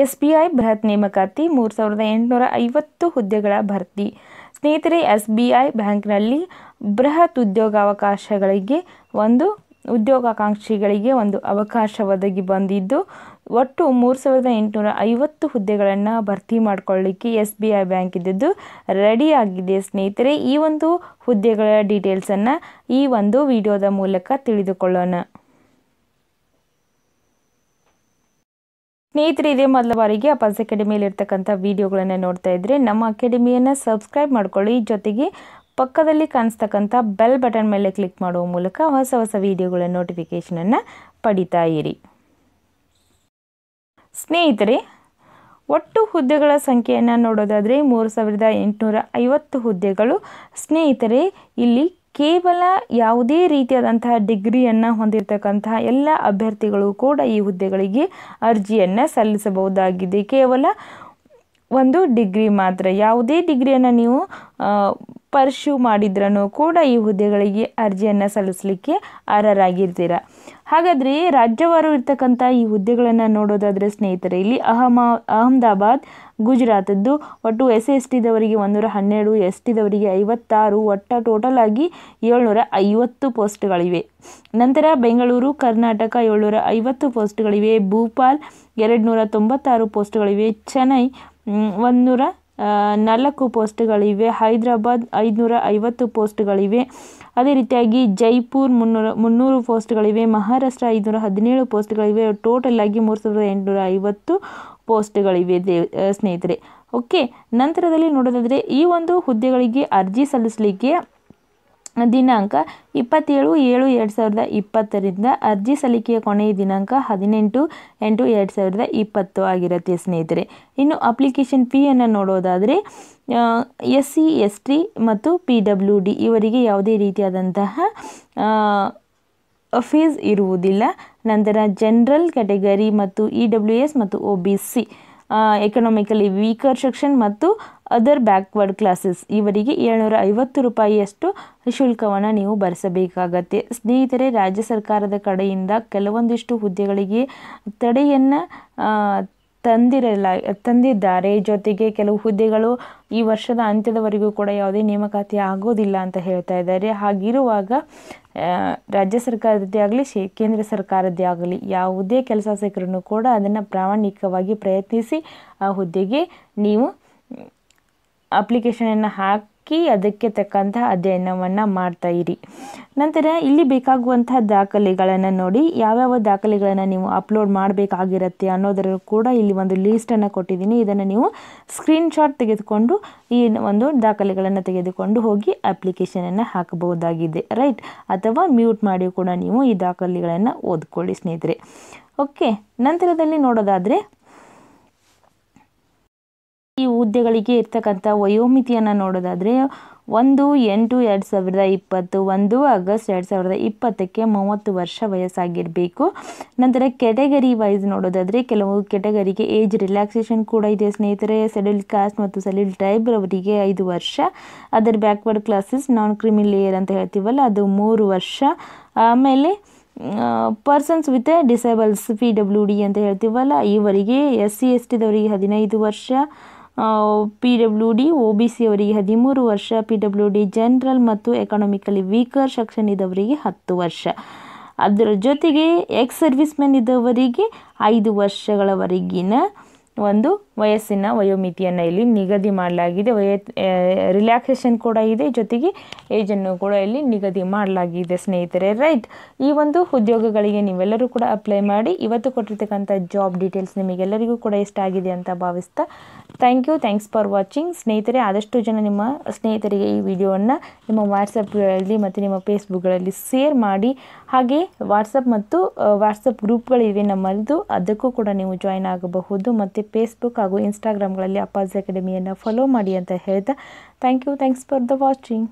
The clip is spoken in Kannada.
ಎಸ್ ಬಿ ಐ ಬೃಹತ್ ನೇಮಕಾತಿ ಮೂರು ಸಾವಿರದ ಎಂಟುನೂರ ಐವತ್ತು ಹುದ್ದೆಗಳ ಭರ್ತಿ. ಸ್ನೇಹಿತರೆ ಎಸ್ ಬಿ ಐ ಬ್ಯಾಂಕ್ನಲ್ಲಿ ಬೃಹತ್ ಉದ್ಯೋಗಾವಕಾಶಗಳಿಗೆ ಒಂದು, ಉದ್ಯೋಗಾಕಾಂಕ್ಷಿಗಳಿಗೆ ಒಂದು ಅವಕಾಶ ಒದಗಿ ಬಂದಿದ್ದು, ಒಟ್ಟು ಮೂರು ಸಾವಿರದ ಎಂಟುನೂರ ಐವತ್ತು ಹುದ್ದೆಗಳನ್ನು ಭರ್ತಿ ಮಾಡಿಕೊಳ್ಳಿಕ್ಕೆ ಎಸ್ ಬಿ ಐ ಬ್ಯಾಂಕ್ ಇದ್ದದ್ದು ರೆಡಿ ಆಗಿದೆ. ಸ್ನೇಹಿತರೆ, ಈ ಒಂದು ಹುದ್ದೆಗಳ ಡೀಟೇಲ್ಸನ್ನು ಈ ಒಂದು ವಿಡಿಯೋದ ಮೂಲಕ ತಿಳಿದುಕೊಳ್ಳೋಣ. ಸ್ನೇಹಿತರೆ ಮೊದಲ ಬಾರಿಗೆ ಅಪಾಸ್ ಅಕಾಡೆಮಿಯಲ್ಲಿ ಇರ್ತಕ್ಕಂಥ ವಿಡಿಯೋಗಳನ್ನು ನೋಡ್ತಾ ಇದ್ದರೆ ನಮ್ಮ ಅಕಾಡೆಮಿಯನ್ನು ಸಬ್ಸ್ಕ್ರೈಬ್ ಮಾಡ್ಕೊಳ್ಳಿ. ಜೊತೆಗೆ ಪಕ್ಕದಲ್ಲಿ ಕಾಣಿಸ್ತಕ್ಕಂಥ ಬೆಲ್ ಬಟನ್ ಮೇಲೆ ಕ್ಲಿಕ್ ಮಾಡುವ ಮೂಲಕ ಹೊಸ ಹೊಸ ವಿಡಿಯೋಗಳ ನೋಟಿಫಿಕೇಷನನ್ನು ಪಡಿತಾ ಇರಿ. ಸ್ನೇಹಿತರೆ, ಒಟ್ಟು ಹುದ್ದೆಗಳ ಸಂಖ್ಯೆಯನ್ನು ನೋಡೋದಾದರೆ ಮೂರು ಸಾವಿರದ ಎಂಟುನೂರ ಐವತ್ತು ಹುದ್ದೆಗಳು. ಸ್ನೇಹಿತರೆ, ಇಲ್ಲಿ ಕೇವಲ ಯಾವುದೇ ರೀತಿಯಾದಂತಹ ಡಿಗ್ರಿಯನ್ನು ಹೊಂದಿರತಕ್ಕಂತಹ ಎಲ್ಲ ಅಭ್ಯರ್ಥಿಗಳು ಕೂಡ ಈ ಹುದ್ದೆಗಳಿಗೆ ಅರ್ಜಿಯನ್ನು ಸಲ್ಲಿಸಬಹುದಾಗಿದೆ. ಕೇವಲ ಒಂದು ಡಿಗ್ರಿ ಮಾತ್ರ. ಯಾವುದೇ ಡಿಗ್ರಿಯನ್ನು ನೀವು ಪರ್ಶ್ಯೂ ಮಾಡಿದ್ರೂ ಕೂಡ ಈ ಹುದ್ದೆಗಳಿಗೆ ಅರ್ಜಿಯನ್ನು ಸಲ್ಲಿಸಲಿಕ್ಕೆ ಅರ್ಹರಾಗಿರ್ತೀರ. ಹಾಗಾದರೆ ರಾಜ್ಯವಾರು ಇರ್ತಕ್ಕಂಥ ಈ ಹುದ್ದೆಗಳನ್ನು ನೋಡೋದಾದರೆ ಸ್ನೇಹಿತರೆ, ಇಲ್ಲಿ ಅಹಮ, ಅಹಮದಾಬಾದ್, ಗುಜರಾತದ್ದು ಒಟ್ಟು ಎಸ್ ಎಸ್ ಟಿದವರಿಗೆ ಒಂದೂರ ಹನ್ನೆರಡು, ಎಸ್ ಟಿದವರಿಗೆ ಐವತ್ತಾರು, ಒಟ್ಟ ಟೋಟಲ್ ಆಗಿ ಏಳ್ನೂರ ಐವತ್ತು ಪೋಸ್ಟ್ಗಳಿವೆ. ನಂತರ ಬೆಂಗಳೂರು, ಕರ್ನಾಟಕ ಏಳ್ನೂರ ಐವತ್ತು ಪೋಸ್ಟ್ಗಳಿವೆ, ಭೂಪಾಲ್ ಎರಡು ನೂರ ತೊಂಬತ್ತಾರು ಪೋಸ್ಟ್ಗಳಿವೆ, ಚೆನ್ನೈ ಒಂದೂರ ನಾಲ್ಕು ಪೋಸ್ಟ್ಗಳಿವೆ. ಹೈದರಾಬಾದ್ ಐದುನೂರ ಐವತ್ತು ಪೋಸ್ಟ್ಗಳಿವೆ. ಅದೇ ರೀತಿಯಾಗಿ ಜೈಪುರ್ ಮುನ್ನೂರ, ಮುನ್ನೂರು ಪೋಸ್ಟ್ಗಳಿವೆ. ಮಹಾರಾಷ್ಟ್ರ ಐದುನೂರ ಹದಿನೇಳು ಪೋಸ್ಟ್ಗಳಿವೆ. ಟೋಟಲ್ ಆಗಿ ಮೂರು ಸಾವಿರದ ಎಂಟುನೂರ ಐವತ್ತು ಪೋಸ್ಟ್ಗಳಿವೆ ದೇ ಸ್ನೇಹಿತರೆ. ಓಕೆ, ನಂತರದಲ್ಲಿ ನೋಡೋದಾದರೆ ಈ ಒಂದು ಹುದ್ದೆಗಳಿಗೆ ಅರ್ಜಿ ಸಲ್ಲಿಸಲಿಕ್ಕೆ ದಿನಾಂಕ ಇಪ್ಪತ್ತೇಳು ಏಳು ಎರಡು ಸಾವಿರದ ಇಪ್ಪತ್ತರಿಂದ ಅರ್ಜಿ ಸಲ್ಲಿಕೆಯ ಕೊನೆಯ ದಿನಾಂಕ ಹದಿನೆಂಟು ಎಂಟು ಎರಡು ಸಾವಿರದ ಇಪ್ಪತ್ತು ಆಗಿರುತ್ತೆ ಸ್ನೇಹಿತರೆ. ಇನ್ನು ಅಪ್ಲಿಕೇಶನ್ ಫೀಯನ್ನು ನೋಡೋದಾದರೆ ಎಸ್ ಸಿ ಎಸ್ ಟಿ ಮತ್ತು ಪಿ ಡಬ್ಲ್ಯೂ ಡಿ ಇವರಿಗೆ ಯಾವುದೇ ರೀತಿಯಾದಂತಹ ಫೀಸ್ ಇರುವುದಿಲ್ಲ. ನಂತರ ಜನರಲ್ ಕ್ಯಾಟಗರಿ ಮತ್ತು ಇ ಡಬ್ಲ್ಯೂ ಎಸ್ ಮತ್ತು O B C economically weaker section ಮತ್ತು ಅದರ್ ಬ್ಯಾಕ್ವರ್ಡ್ ಕ್ಲಾಸಸ್ ಇವರಿಗೆ ಏಳ್ನೂರ ಐವತ್ತು ರೂಪಾಯಿಯಷ್ಟು ಶುಲ್ಕವನ್ನು ನೀವು ಭರಿಸಬೇಕಾಗತ್ತೆ. ಸ್ನೇಹಿತರೆ, ರಾಜ್ಯ ಸರ್ಕಾರದ ಕಡೆಯಿಂದ ಕೆಲವೊಂದಿಷ್ಟು ಹುದ್ದೆಗಳಿಗೆ ತಡೆಯನ್ನು ತಂದಿರಲ್ಲ, ತಂದಿದ್ದಾರೆ. ಜೊತೆಗೆ ಕೆಲವು ಹುದ್ದೆಗಳು ಈ ವರ್ಷದ ಅಂತ್ಯದವರೆಗೂ ಕೂಡ ಯಾವುದೇ ನೇಮಕಾತಿ ಆಗೋದಿಲ್ಲ ಅಂತ ಹೇಳ್ತಾ ಇದ್ದಾರೆ. ಹಾಗಿರುವಾಗ ರಾಜ್ಯ ಸರ್ಕಾರದ್ದೇ ಆಗಲಿ, ಶೇ, ಕೇಂದ್ರ ಸರ್ಕಾರದ್ದೇ ಆಗಲಿ, ಯಾವುದೇ ಕೆಲಸ ಸಿಕ್ಕರೂ ಕೂಡ ಅದನ್ನು ಪ್ರಾಮಾಣಿಕವಾಗಿ ಪ್ರಯತ್ನಿಸಿ ಆ ಹುದ್ದೆಗೆ ನೀವು ಅಪ್ಲಿಕೇಶನನ್ನು ಹಾಕಿ ಅದಕ್ಕೆ ತಕ್ಕಂತಹ ಅಧ್ಯಯನವನ್ನು ಮಾಡ್ತಾ ಇರಿ. ನಂತರ ಇಲ್ಲಿ ಬೇಕಾಗುವಂತಹ ದಾಖಲೆಗಳನ್ನು ನೋಡಿ, ಯಾವ್ಯಾವ ದಾಖಲೆಗಳನ್ನು ನೀವು ಅಪ್ಲೋಡ್ ಮಾಡಬೇಕಾಗಿರುತ್ತೆ ಅನ್ನೋದರ ಕೂಡ ಇಲ್ಲಿ ಒಂದು ಲೀಸ್ಟನ್ನು ಕೊಟ್ಟಿದ್ದೀನಿ. ಇದನ್ನು ನೀವು ಸ್ಕ್ರೀನ್ಶಾಟ್ ತೆಗೆದುಕೊಂಡು ಈ ಒಂದು ದಾಖಲೆಗಳನ್ನು ತೆಗೆದುಕೊಂಡು ಹೋಗಿ ಅಪ್ಲಿಕೇಶನನ್ನು ಹಾಕಬಹುದಾಗಿದೆ ರೈಟ್ ಅಥವಾ ಮ್ಯೂಟ್ ಮಾಡಿ ಕೂಡ ನೀವು ಈ ದಾಖಲೆಗಳನ್ನು ಓದ್ಕೊಳ್ಳಿ ಸ್ನೇಹಿತರೆ. ಓಕೆ ನಂತರದಲ್ಲಿ ನೋಡೋದಾದರೆ ಈ ಹುದ್ದೆಗಳಿಗೆ ಇರ್ತಕ್ಕಂಥ ವಯೋಮಿತಿಯನ್ನು ನೋಡೋದಾದರೆ ಒಂದು ಎಂಟು ಎರಡು ಸಾವಿರದ ಇಪ್ಪತ್ತು, ಒಂದು ಆಗಸ್ಟ್ ಎರಡು ಸಾವಿರದ ಇಪ್ಪತ್ತಕ್ಕೆ ಮೂವತ್ತು ವರ್ಷ ವಯಸ್ಸಾಗಿರಬೇಕು. ನಂತರ ಕೆಟಗರಿ ವೈಸ್ ನೋಡೋದಾದರೆ ಕೆಲವು ಕೆಟಗರಿಗೆ ಏಜ್ ರಿಲ್ಯಾಕ್ಸೇಷನ್ ಕೂಡ ಇದೆ. ಸ್ನೇಹಿತರೆ, ಸೆಡ್ಯೂಲ್ ಕಾಸ್ಟ್ ಮತ್ತು ಸೆಡ್ಯೂಲ್ ಟ್ರೈಬ್ ಅವರಿಗೆ ಐದು ವರ್ಷ. ಅದರ್ ಬ್ಯಾಕ್ವರ್ಡ್ ಕ್ಲಾಸಸ್, ನಾನ್ ಕ್ರಿಮಿ ಲೇಯರ್ ಅಂತ ಹೇಳ್ತೀವಲ್ಲ, ಅದು ಮೂರು ವರ್ಷ. ಆಮೇಲೆ persons with disables, P W D ಅಂತ ಹೇಳ್ತೀವಲ್ಲ ಇವರಿಗೆ ಎಸ್ ಸಿ ಎಸ್ ಟಿದವರಿಗೆ ಹದಿನೈದು ವರ್ಷ. P W D O B C ಅವರಿಗೆ ಹದಿಮೂರು ವರ್ಷ ಪಿ ಡಬ್ಲ್ಯೂ ಡಿ ಜನರಲ್ ಮತ್ತು ಎಕನಾಮಿಕಲಿ ವೀಕರ್ ಸೆಕ್ಷನ್ ಇದ್ದವರಿಗೆ ಹತ್ತು ವರ್ಷ. ಅದರ ಜೊತೆಗೆ ಎಕ್ಸ್ ಸರ್ವಿಸ್ ಮ್ಯಾನ್ ಇದ್ದವರಿಗೆ ಐದು ವರ್ಷಗಳವರೆಗಿನ ಒಂದು ವಯಸ್ಸಿನ ವಯೋಮಿತಿಯನ್ನು ಇಲ್ಲಿ ನಿಗದಿ ಮಾಡಲಾಗಿದೆ. ವಯ ರಿಲ್ಯಾಕ್ಸೇಷನ್ ಕೂಡ ಇದೆ. ಜೊತೆಗೆ ಏಜನ್ನು ಕೂಡ ಇಲ್ಲಿ ನಿಗದಿ ಮಾಡಲಾಗಿದೆ ಸ್ನೇಹಿತರೆ ರೈಟ್ ಈ ಒಂದು ಉದ್ಯೋಗಗಳಿಗೆ ನೀವೆಲ್ಲರೂ ಕೂಡ ಅಪ್ಲೈ ಮಾಡಿ, ಇವತ್ತು ಕೊಟ್ಟಿರ್ತಕ್ಕಂಥ ಜಾಬ್ ಡೀಟೇಲ್ಸ್ ನಿಮಗೆಲ್ಲರಿಗೂ ಕೂಡ ಇಷ್ಟ ಆಗಿದೆ ಅಂತ ಭಾವಿಸ್ತಾ thank you thanks for watching ಸ್ನೇಹಿತರೆ, ಆದಷ್ಟು ಜನ ನಿಮ್ಮ ಸ್ನೇಹಿತರಿಗೆ ಈ ವಿಡಿಯೋವನ್ನು ನಿಮ್ಮ ವಾಟ್ಸಪ್ಗಳಲ್ಲಿ ಮತ್ತು ನಿಮ್ಮ ಫೇಸ್ಬುಕ್ಗಳಲ್ಲಿ ಶೇರ್ ಮಾಡಿ. ಹಾಗೆ ವಾಟ್ಸಪ್ ಮತ್ತು ವಾಟ್ಸಪ್ ಗ್ರೂಪ್ಗಳಿವೆ ನಮ್ಮದು ಅದಕ್ಕೂ ಕೂಡ ನೀವು ಜಾಯಿನ್ ಆಗಬಹುದು. ಮತ್ತು ಫೇಸ್ಬುಕ್ ಹಾಗೂ ಇನ್ಸ್ಟಾಗ್ರಾಮ್ಗಳಲ್ಲಿ ಅಪ್ಪಾಸ್ ಅಕಾಡೆಮಿಯನ್ನು ಫಾಲೋ ಮಾಡಿ ಅಂತ ಹೇಳ್ತಾ thank you thanks for the watching